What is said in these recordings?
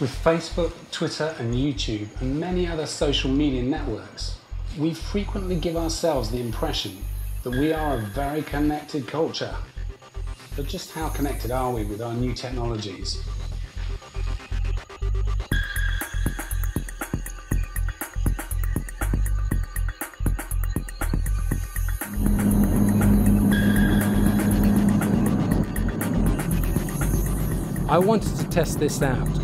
With Facebook, Twitter, and YouTube, and many other social media networks, we frequently give ourselves the impression that we are a very connected culture. But just how connected are we with our new technologies? I wanted to test this out.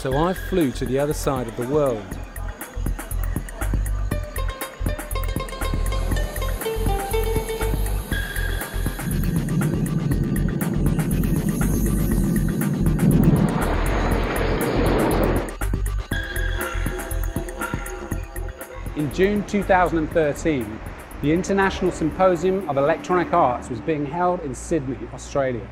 So I flew to the other side of the world. In June 2013, the International Symposium of Electronic Arts was being held in Sydney, Australia.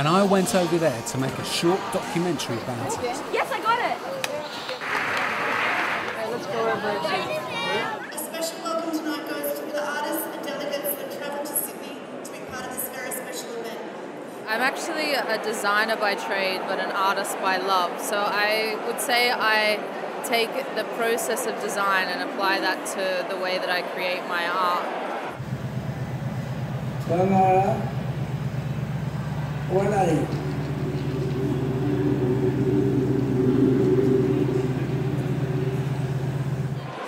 And I went over there to make a short documentary about it. Yes, I got it. Okay, let's go over it. A special welcome tonight goes to the artists and delegates that travelled to Sydney to be part of this very special event. I'm actually a designer by trade, but an artist by love. So I would say I take the process of design and apply that to the way that I create my art. What are you?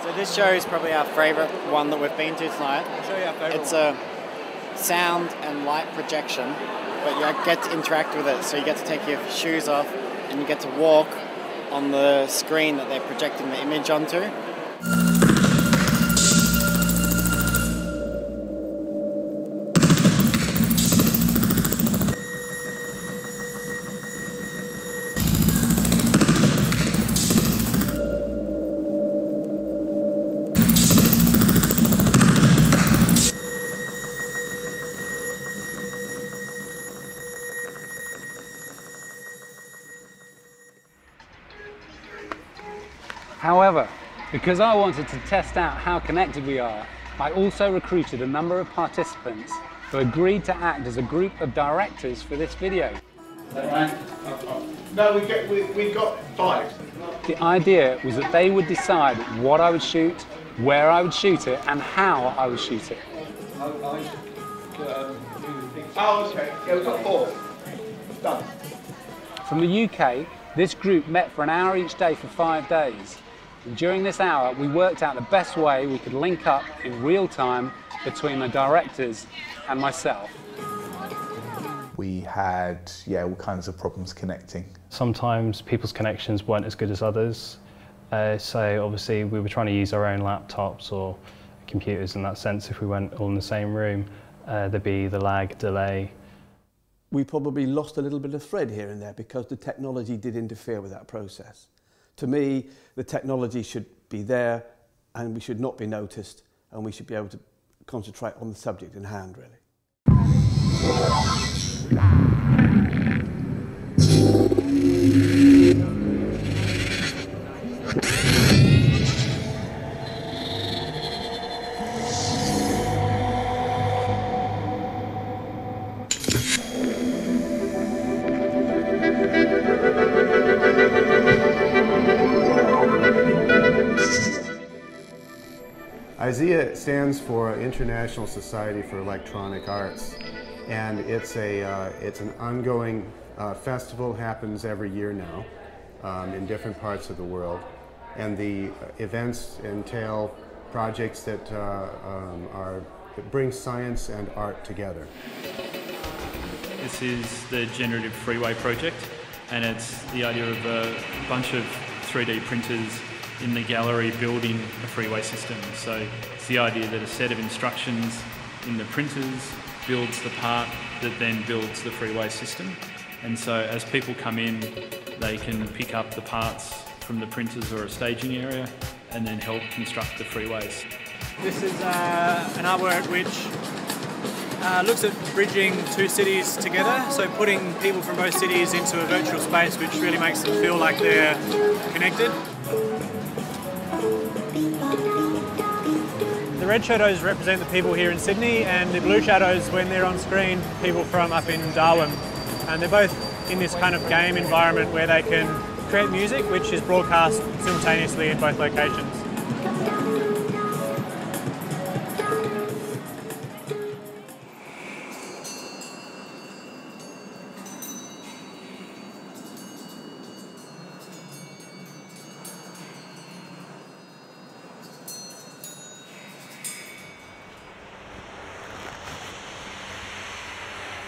So this show is probably our favourite one that we've been to tonight. I'll show you our favourite It's a sound and light projection, but you get to interact with it. So you get to take your shoes off and you get to walk on the screen that they're projecting the image onto. However, because I wanted to test out how connected we are, I also recruited a number of participants who agreed to act as a group of directors for this video. No, we, get, we, we got five. The idea was that they would decide what I would shoot, where I would shoot it, and how I would shoot it. Oh, okay. Yeah, we've got four. Done. From the UK, this group met for an hour each day for five days. And during this hour, we worked out the best way we could link up in real time between the directors and myself. We had, yeah, all kinds of problems connecting. Sometimes people's connections weren't as good as others. Uh, so obviously we were trying to use our own laptops or computers in that sense. If we went all in the same room, uh, there'd be the lag, delay. We probably lost a little bit of thread here and there because the technology did interfere with that process. To me, the technology should be there and we should not be noticed and we should be able to concentrate on the subject in hand, really. ISEA stands for International Society for Electronic Arts, and it's a uh, it's an ongoing uh, festival. happens every year now um, in different parts of the world, and the events entail projects that uh, um, are that bring science and art together. This is the Generative Freeway project, and it's the idea of a bunch of 3D printers in the gallery building a freeway system. So it's the idea that a set of instructions in the printers builds the part that then builds the freeway system. And so as people come in, they can pick up the parts from the printers or a staging area and then help construct the freeways. This is uh, an artwork which uh, looks at bridging two cities together, so putting people from both cities into a virtual space which really makes them feel like they're connected. Red shadows represent the people here in Sydney, and the blue shadows, when they're on screen, people from up in Darwin. And they're both in this kind of game environment where they can create music which is broadcast simultaneously in both locations.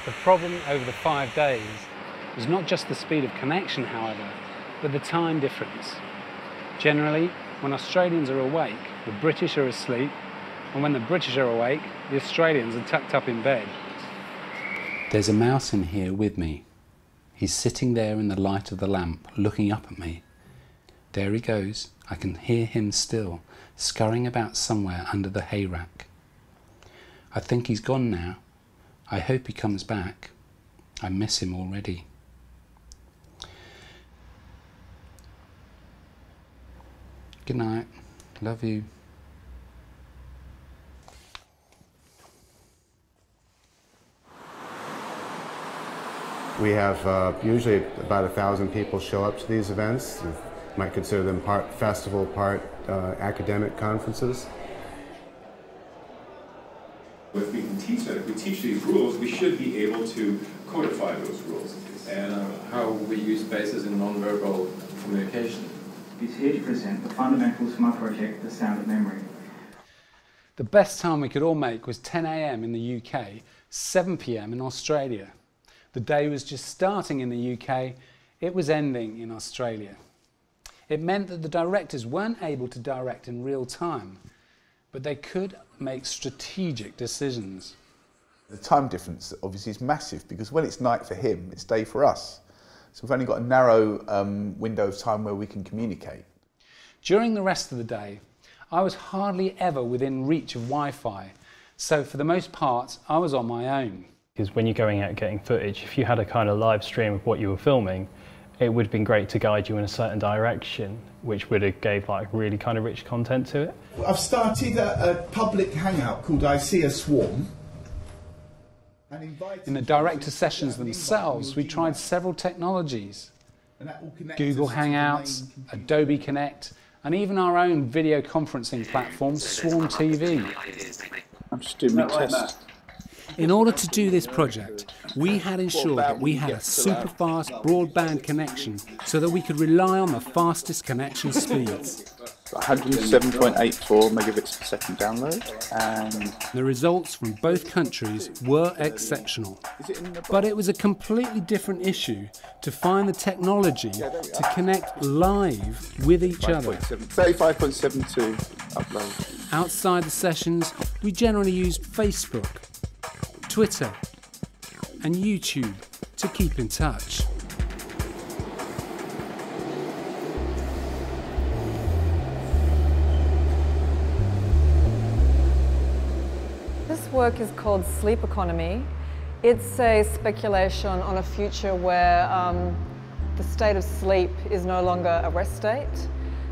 The problem over the five days was not just the speed of connection, however, but the time difference. Generally, when Australians are awake, the British are asleep, and when the British are awake, the Australians are tucked up in bed. There's a mouse in here with me. He's sitting there in the light of the lamp, looking up at me. There he goes. I can hear him still, scurrying about somewhere under the hay rack. I think he's gone now. I hope he comes back. I miss him already. Good night. Love you. We have uh, usually about a thousand people show up to these events. You might consider them part festival, part uh, academic conferences. If we teach that, if we teach these rules, we should be able to codify those rules. And uh, how we use spaces in non-verbal communication. Is here to present the fundamentals for my project, The Sound of Memory. The best time we could all make was 10 a.m. in the UK, 7 p.m. in Australia. The day was just starting in the UK, it was ending in Australia. It meant that the directors weren't able to direct in real time, but they could make strategic decisions. The time difference obviously is massive because when it's night for him, it's day for us. So we've only got a narrow um, window of time where we can communicate. During the rest of the day, I was hardly ever within reach of Wi-Fi, so for the most part, I was on my own. Because when you're going out getting footage, if you had a kind of live stream of what you were filming, it would have been great to guide you in a certain direction, which would have gave like really kind of rich content to it. I've started a, a public hangout called ISEA Swarm. In the director sessions themselves, we tried several technologies. Google Hangouts, Adobe Connect, and even our own video conferencing platform, Swarm TV. I'm just doing my test. In order to do this project, we had ensured that we had a super fast broadband connection so that we could rely on the fastest connection speeds. 107.84 megabits per second download and the results from both countries were exceptional. But it was a completely different issue to find the technology to connect live with each other. 35.72 upload. Outside the sessions we generally used facebook twitter and youtube to keep in touch work is called Sleep Economy. It's a speculation on a future where um, the state of sleep is no longer a rest state.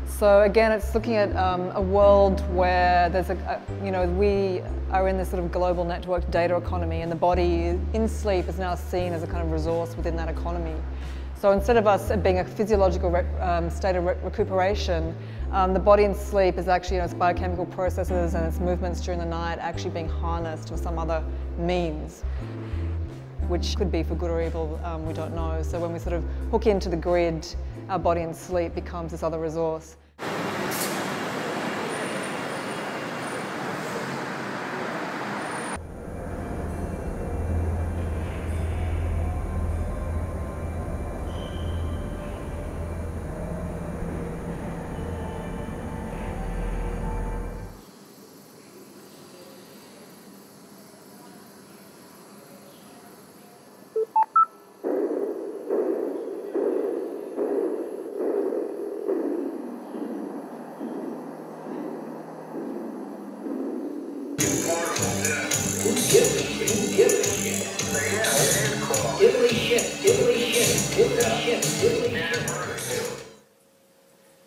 So again, it's looking at um, a world where there's a, a, you know, we are in this sort of global network data economy and the body in sleep is now seen as a kind of resource within that economy. So instead of us being a physiological um, state of re recuperation, um, the body in sleep is actually, you know, its biochemical processes and its movements during the night actually being harnessed for some other means, which could be for good or evil, um, we don't know. So when we sort of hook into the grid, our body in sleep becomes this other resource.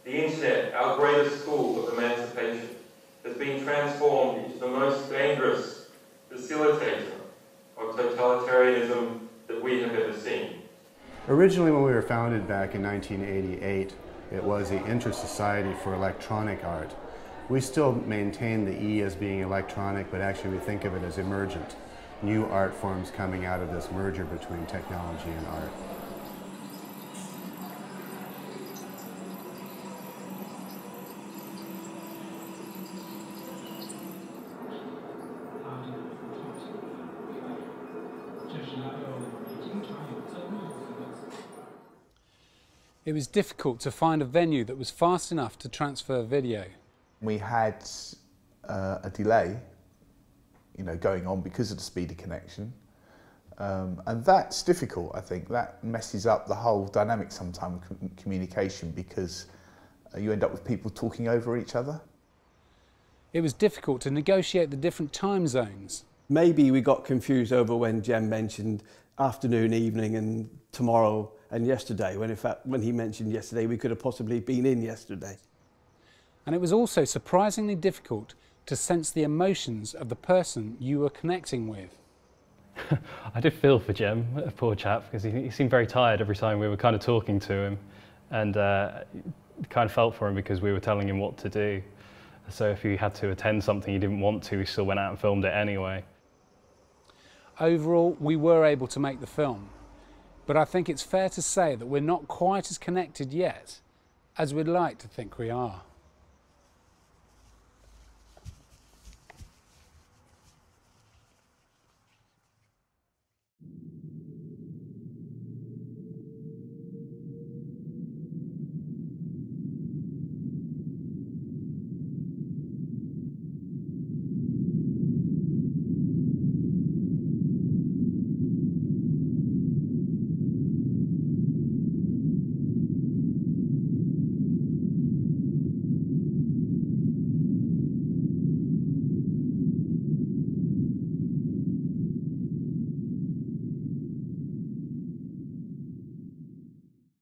The internet, our greatest school of emancipation, has been transformed into the most dangerous facilitator of totalitarianism that we have ever seen. Originally, when we were founded back in 1988, it was the Inter-Society for Electronic Art. We still maintain the E as being electronic, but actually we think of it as emergent. New art forms coming out of this merger between technology and art. It was difficult to find a venue that was fast enough to transfer video. We had uh, a delay, you know, going on because of the speed of connection. Um, and that's difficult, I think. That messes up the whole dynamic sometimes com communication because uh, you end up with people talking over each other. It was difficult to negotiate the different time zones. Maybe we got confused over when Jem mentioned afternoon, evening and tomorrow and yesterday, when in fact, when he mentioned yesterday, we could have possibly been in yesterday. And it was also surprisingly difficult to sense the emotions of the person you were connecting with. I did feel for Jem, poor chap, because he, he, seemed very tired every time we were kind of talking to him and uh, kind of felt for him because we were telling him what to do. So if he had to attend something he didn't want to, he still went out and filmed it anyway. Overall, we were able to make the film, but I think it's fair to say that we're not quite as connected yet as we'd like to think we are.